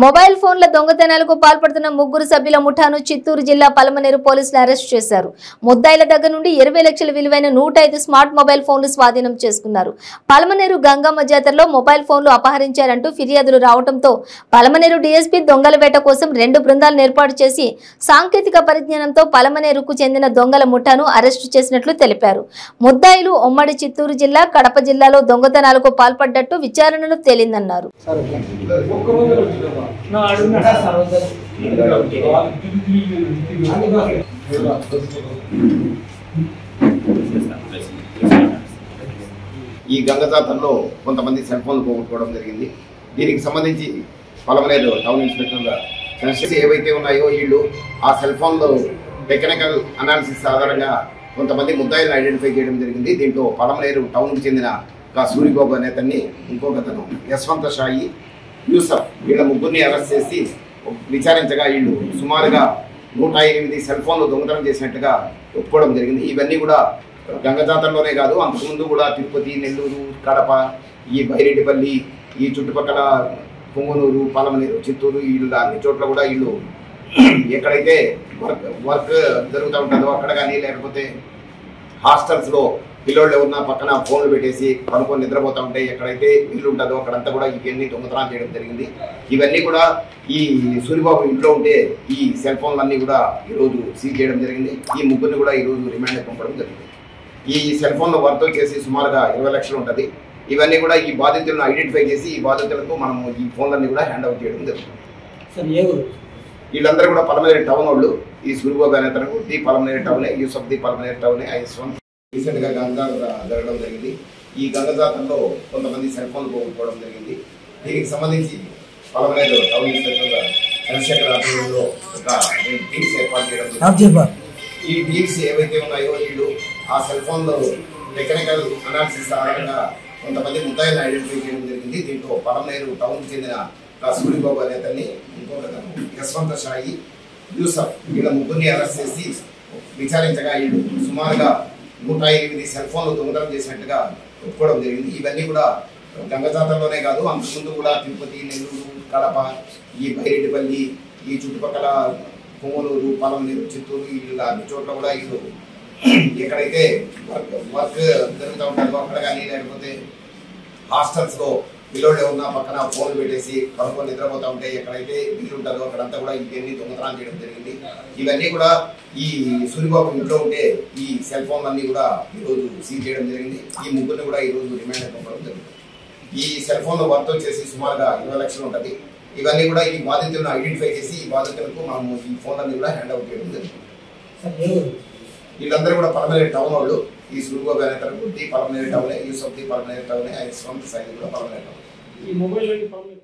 Mobile ఫోన్ల దొంగతనాలకు పాల్పడుతున్న ముగ్గురు సభ్యుల ముఠాను చిత్తూరు జిల్లా పలమనేరు పోలీసులు అరెస్ట్ చేశారు. ముద్దాయిల దగ్గర నుండి ఇరవై లక్షల విలువైన నూట ఐదు స్మార్ట్ మొబైల్ ఫోన్లు స్వాధీనం చేసుకున్నారు. పలమనేరు గంగమ్మ జాతరలో మొబైల్ ఫోన్లు అపహరించారంటూ ఫిర్యాదులు రావడంతో పలమనేరు డీఎస్పీ దొంగల వేట కోసం రెండు బృందాలను ఏర్పాటు చేసి సాంకేతిక పరిజ్ఞానంతో పలమనేరుకు చెందిన దొంగల ముఠాను అరెస్టు చేసినట్లు తెలిపారు. ముద్దాయిలు ఉమ్మడి చిత్తూరు జిల్లా కడప జిల్లాలో దొంగతనాలకు పాల్పడ్డట్టు విచారణలో తేలిందన్నారు. ఈ గంగ జాతరలో కొంతమంది సెల్ ఫోన్లు పోగొట్టుకోవడం జరిగింది. దీనికి సంబంధించి పలమనేరు టౌన్ ఇన్స్పెక్టర్ సెన్సెస్ ఏవైతే ఉన్నాయో వీళ్ళు ఆ సెల్ ఫోన్లో టెక్నికల్ అనాలిసిస్ ఆధారంగా కొంతమంది ముద్దాయిలను ఐడెంటిఫై చేయడం జరిగింది. దీంట్లో పలమనేరు టౌన్కి చెందిన ఒక సూరిబాబు అనే అతన్ని ఇంకొక యశ్వంత షాయి యూసఫ్ వీళ్ళ ముగ్గురిని అరెస్ట్ చేసి విచారించగా వీళ్ళు సుమారుగా నూట ఎనిమిది సెల్ ఫోన్లు దొంగతనం చేసినట్టుగా ఒప్పుకోవడం జరిగింది. ఇవన్నీ కూడా గంగజాతరలోనే కాదు అంతకుముందు కూడా తిరుపతి నెల్లూరు కడప ఈ బైరెడ్డిపల్లి ఈ చుట్టుపక్కల పొంగనూరు పాలమనేరు చిత్తూరు వీళ్ళు అన్ని చోట్ల కూడా వీళ్ళు ఎక్కడైతే వర్క్ వర్క్ జరుగుతూ ఉంటుందో అక్కడ కానీ లేకపోతే హాస్టల్స్లో పిల్లోళ్ళు ఉన్న పక్కన ఫోన్లు పెట్టేసి పనుకొని నిద్రపోతూ ఉంటే ఎక్కడైతే ఇల్లు ఉంటుందో అక్కడంతా కూడా ఇవన్నీ దొంగతనాలు చేయడం జరిగింది. ఇవన్నీ కూడా ఈ సూరిబాబు ఇంట్లో ఉంటే ఈ సెల్ ఫోన్లన్నీ కూడా ఈరోజు సీజ్ చేయడం జరిగింది. ఈ ముగ్గురిని కూడా ఈరోజు రిమాండ్ పంపడం జరిగింది. ఈ సెల్ ఫోన్లు వర్తో చేసి సుమారుగా ఇరవై లక్షలు ఉంటుంది. ఇవన్నీ కూడా ఈ బాధితులను ఐడెంటిఫై చేసి ఈ బాధితులకు మనము ఈ ఫోన్లన్నీ కూడా హ్యాండ్ అవుట్ చేయడం జరుగుతుంది. సార్ వీళ్ళందరూ కూడా పలమనేరు టౌన్ వాళ్ళు. ఈ సూరిబాబు అనే ది పలమనేరు టౌనే యూసఫ్ ది పలమనేరు టౌనే ఐఎస్వన్ రీసెంట్గా గంగా జరగడం జరిగింది. ఈ గంగ జాతరలో కొంతమంది సెల్ ఫోన్లు పోగొట్టుకోవడం జరిగింది. దీనికి సంబంధించి పలమనేరు టౌన్ ఇన్స్పెక్టర్ చంద్రశేఖర్ ఆధ్వర్యంలో ఒక టీమ్స్ ఏర్పాటు చేయడం ఈ టీమ్స్ ఏవైతే ఉన్నాయో వీళ్ళు ఆ సెల్ ఫోన్లో టెక్నికల్ అనాలిసిస్ ఆధారంగా కొంతమంది ముద్దాయిలను ఐడెంటిఫై చేయడం జరిగింది. దీంట్లో పలమనేరు టౌన్ చెందిన ఆ సూరిబాబు అనే తల్లి ఇంకొక అతను యశ్వంత షాయి యూసఫ్. వీళ్ళ ముగ్గురిని అరెస్ట్ చేసి విచారించగా వీళ్ళు సుమారుగా నూట ఎనిమిది సెల్ ఫోన్లు దొంగతనం చేసినట్టుగా ఒప్పుకోవడం జరిగింది. ఇవన్నీ కూడా గంగజాతరలోనే కాదు అంతకుముందు కూడా తిరుపతి నెల్లూరు కడప ఈ బైరెడ్డిపల్లి ఈ చుట్టుపక్కల కొమ్మలూరు పలమనేరు చిత్తూరు వీళ్ళు అన్ని చోట్ల కూడా వీళ్ళు ఎక్కడైతే వర్క్ వర్క్ జరుగుతూ ఉంటుందో అక్కడ కానీ లేకపోతే హాస్టల్స్లో పిల్లోళ్ళు ఎవరన్నా పక్కన ఫోన్లు పెట్టేసి పనుకొని నిద్రపోతూ ఉంటే ఎక్కడైతే ఇల్లు ఉంటుందో అక్కడంతా కూడా ఇవన్నీ దొంగతనాలు చేయడం జరిగింది. ఇవన్నీ కూడా ఈ సూరిబాబు ఇంట్లో ఉంటే ఈ సెల్ ఫోన్ అన్ని కూడా ఈరోజు సీజ్ చేయడం జరిగింది. ఈ ముగ్గురిని కూడా ఈరోజు రిమాండ్ పంపడం జరిగింది. ఈ సెల్ ఫోన్ వర్త్ వచ్చేసి సుమారుగా ఇరవై లక్షలు ఉంటుంది. ఇవన్నీ కూడా ఈ బాధితులను ఐడెంటిఫై చేసి ఈ బాధితులకు మనము ఈ ఫోన్లన్నీ కూడా హ్యాండ్ అవుట్ చేయడం ఊరు వీళ్ళందరూ కూడా పలమనేరు టౌన్ వాళ్ళు. ఈ సూరిబాబు అనే తరకు ది పలమనేరు టౌనే యూసఫ్ ది పలమనేరు టౌనే ఆయన సొంత సైనికులు కూడా పలమనేరు టౌన్ ఈ మొబైల్ పర్లేదు